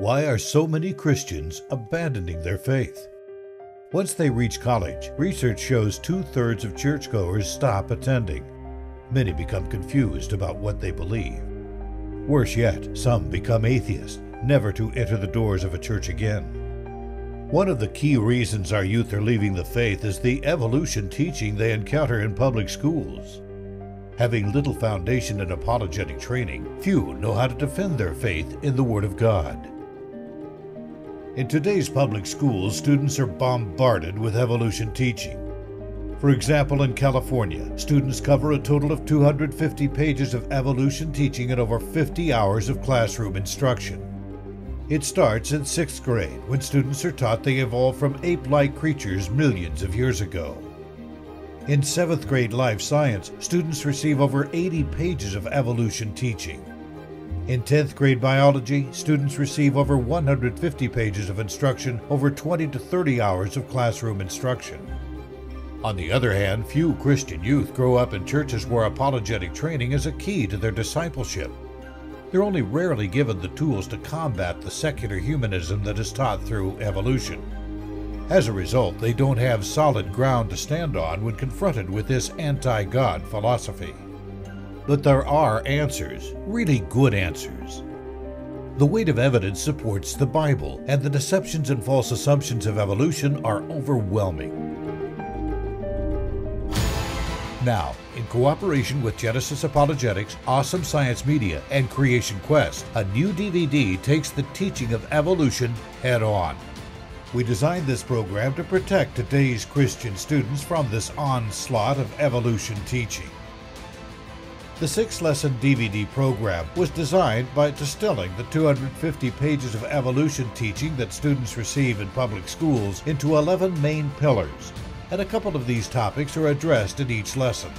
Why are so many Christians abandoning their faith? Once they reach college, research shows two thirds of churchgoers stop attending. Many become confused about what they believe. Worse yet, some become atheists, never to enter the doors of a church again. One of the key reasons our youth are leaving the faith is the evolution teaching they encounter in public schools. Having little foundation in apologetic training, few know how to defend their faith in the Word of God. In today's public schools, students are bombarded with evolution teaching. For example, in California, students cover a total of 250 pages of evolution teaching and over 50 hours of classroom instruction. It starts in sixth grade when students are taught they evolved from ape like creatures millions of years ago. In seventh grade life science, students receive over 80 pages of evolution teaching. In 10th grade biology, students receive over 150 pages of instruction over 20 to 30 hours of classroom instruction. On the other hand, few Christian youth grow up in churches where apologetic training is a key to their discipleship. They're only rarely given the tools to combat the secular humanism that is taught through evolution. As a result, they don't have solid ground to stand on when confronted with this anti God philosophy. But there are answers, really good answers. The weight of evidence supports the Bible, and the deceptions and false assumptions of evolution are overwhelming. Now, in cooperation with Genesis Apologetics, Awesome Science Media, and Creation Quest, a new DVD takes the teaching of evolution head on. We designed this program to protect today's Christian students from this onslaught of evolution teaching. The six lesson DVD program was designed by distilling the 250 pages of evolution teaching that students receive in public schools into 11 main pillars and a couple of these topics are addressed in each lesson.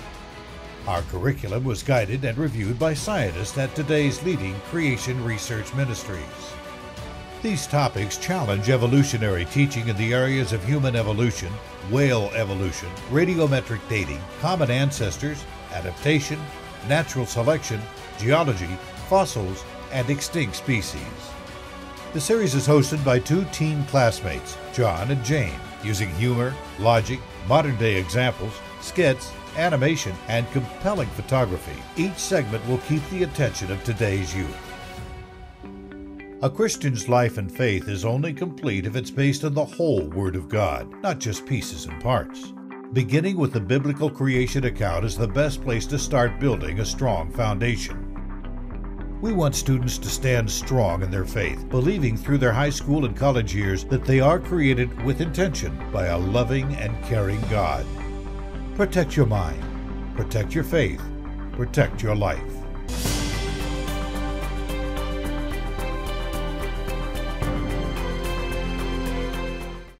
Our curriculum was guided and reviewed by scientists at today's leading creation research ministries. These topics challenge evolutionary teaching in the areas of human evolution, whale evolution, radiometric dating, common ancestors, adaptation, natural selection, geology, fossils, and extinct species. The series is hosted by two teen classmates, John and Jane, using humor, logic, modern day examples, skits, animation, and compelling photography. Each segment will keep the attention of today's youth. A Christian's life and faith is only complete if it's based on the whole Word of God, not just pieces and parts. Beginning with the biblical creation account is the best place to start building a strong foundation. We want students to stand strong in their faith, believing through their high school and college years that they are created with intention by a loving and caring God. Protect your mind, protect your faith, protect your life.